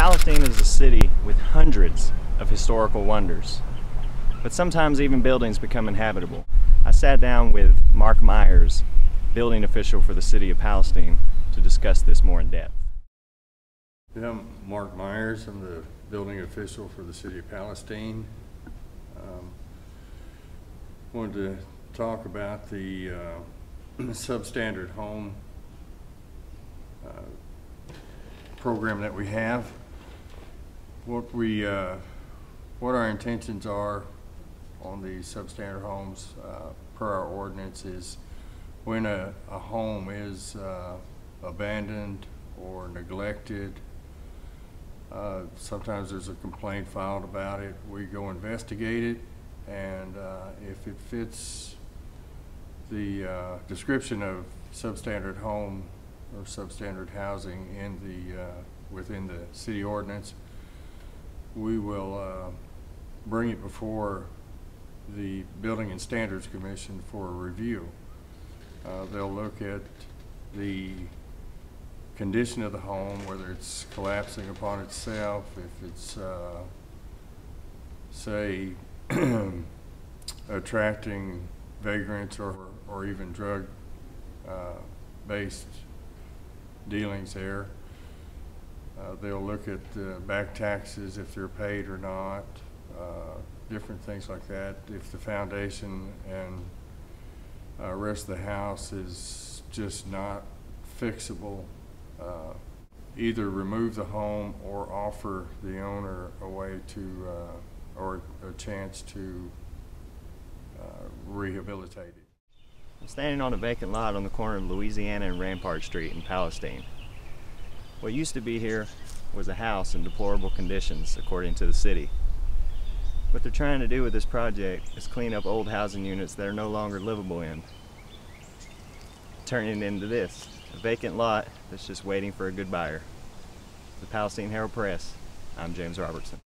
Palestine is a city with hundreds of historical wonders, but sometimes even buildings become inhabitable. I sat down with Mark Myers, building official for the city of Palestine, to discuss this more in depth. I'm Mark Myers, I'm the building official for the city of Palestine. Um, Wanted to talk about the uh, substandard home uh, program that we have. What we, uh, what our intentions are on the substandard homes uh, per our ordinance is when a, a home is uh, abandoned or neglected, uh, Sometimes there's a complaint filed about it. We go investigate it, and uh, if it fits the uh, description of substandard home or substandard housing in the, within the city ordinance, we will uh, bring it before the Building and Standards Commission for a review. Uh, They'll look at the condition of the home, whether it's collapsing upon itself, if it's, uh, say, attracting vagrants or, or even drug-based dealings there. Uh, They'll look at uh, back taxes, if they're paid or not, uh, different things like that. If the foundation and uh, rest of the house is just not fixable, uh, either remove the home or offer the owner a way to, or a chance to rehabilitate it. I'm standing on a vacant lot on the corner of Louisiana and Rampart Street in Palestine. What used to be here was a house in deplorable conditions, according to the city. What they're trying to do with this project is clean up old housing units that are no longer livable in, turning it into this a vacant lot that's just waiting for a good buyer. The Palestine Herald Press, I'm James Robertson.